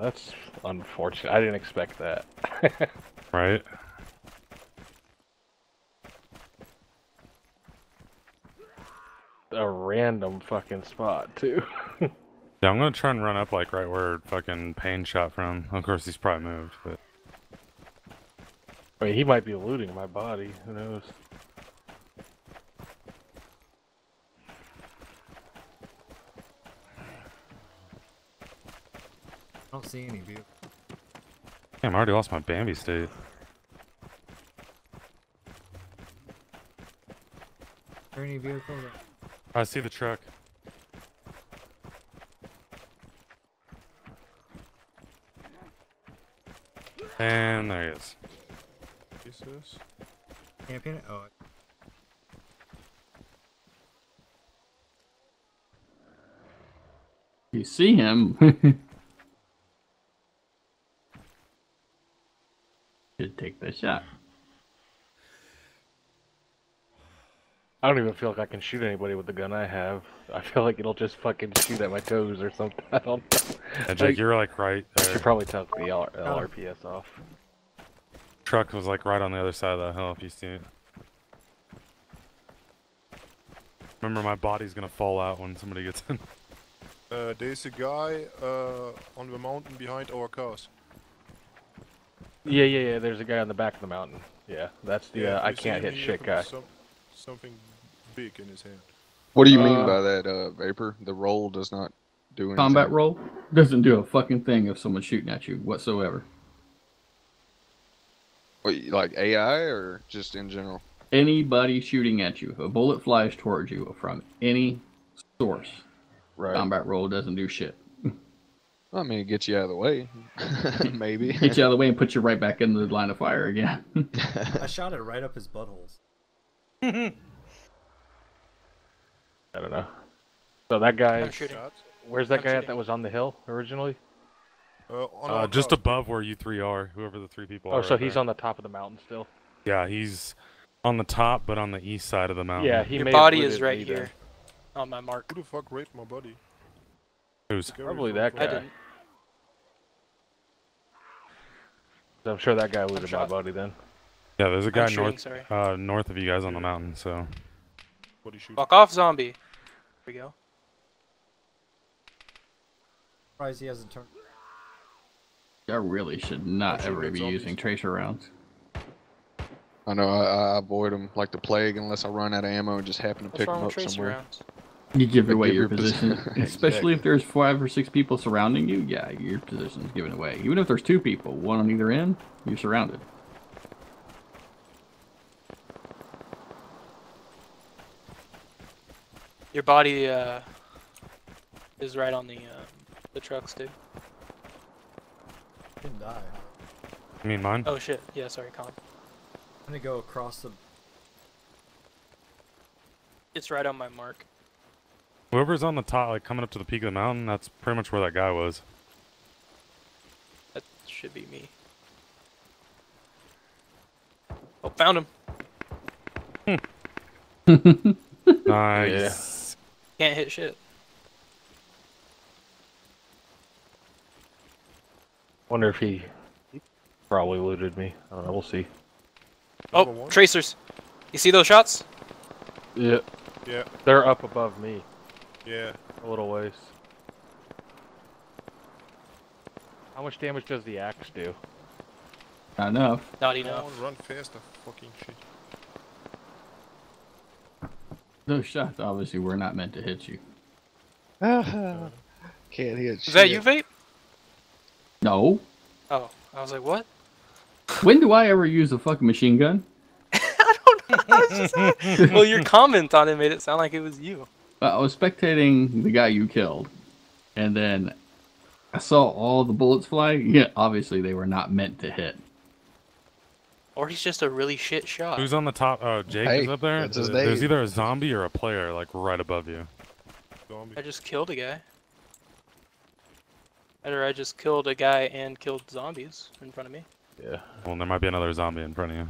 That's unfortunate. I didn't expect that. Right? A random fucking spot too. Yeah, I'm gonna try and run up like right where fucking Payne shot from. Of course, he's probably moved, but I mean, he might be looting my body. Who knows? I don't see any view. damn, I already lost my Bambi state. Are there any vehicles? I see the truck. And there he is. Jesus. Camping it? Oh, You see him. take the shot. I don't even feel like I can shoot anybody with the gun I have. I feel like it'll just fucking shoot at my toes or something. I don't know. Yeah, Jake, Like- you're like right I should probably tuck the L- LRPS off. Truck was like right on the other side of the hill if you see it. Remember, my body's gonna fall out when somebody gets in. Uh, there's a guy uh, on the mountain behind our cars. Yeah, yeah, yeah. There's a guy on the back of the mountain. Yeah, that's the uh, I can't hit shit guy. Some, something big in his hand. What do you mean Uh, by that, uh, Vapor? The roll does not do anything. Combat roll doesn't do a fucking thing if someone's shooting at you whatsoever. What, like AI or just in general? Anybody shooting at you, a bullet flies towards you from any source. Right. Combat roll doesn't do shit. I mean, it gets you out of the way. Maybe. Get you out of the way and put you right back in the line of fire again. I shot it right up his buttholes. I don't know. So that guy, I'm shooting. Where's that I'm guy at shooting. that was on the hill originally? Uh, Uh, just above where you three are, whoever the three people are. Oh, so right he's there. on the top of the mountain still. Yeah, he's on the top, but on the east side of the mountain. Yeah, he Your may body is right me then. here on my mark. Who the fuck raped my body? Who's? Scary Probably that fuck. I guy. didn't. I'm sure that guy looted my shot. body then. Yeah, there's a guy shooting, north, sorry. uh, north of you guys on the mountain. So Body shoot. Fuck off, zombie. Here we go. Surprised he hasn't turned. I really should not I'm ever be zombies. using tracer rounds. I know. I, I avoid them like the plague unless I run out of ammo and just happen to What's pick them up somewhere. rounds? You give away give your your position, posi- especially if there's five or six people surrounding you. Yeah, your position's given away. Even if there's two people, one on either end, you're surrounded. Your body uh, is right on the uh, the trucks, dude. Didn't die. I mean mine. Oh shit. Yeah, sorry, Colin. I'm gonna go across the. It's right on my mark. Whoever's on the top, like coming up to the peak of the mountain, that's pretty much where that guy was. That should be me. Oh, found him. Hmm. Nice. Can't hit shit. Wonder if he, he probably looted me. I don't know. We'll see. Number Oh, one? tracers. You see those shots? Yeah, Yeah, they're up above me yeah. a little ways. How much damage does the axe do? Not enough. Not Come enough. on, run faster, fucking shit. Those shots obviously were not meant to hit you. Can't hit Is that you, vape? No. Oh, I was like, what? When do I ever use a fucking machine gun? I don't know. I was just- well, your comment on it made it sound like it was you. I was spectating the guy you killed, and then I saw all the bullets fly. Yeah, obviously they were not meant to hit. Or he's just a really shit shot. Who's on the top? Oh, Jake Hey, is up there. that's his Th- There's either a zombie or a player like right above you. Zombie. I just killed a guy. Either I just killed a guy and killed zombies in front of me. Yeah. Well, there might be another zombie in front of you.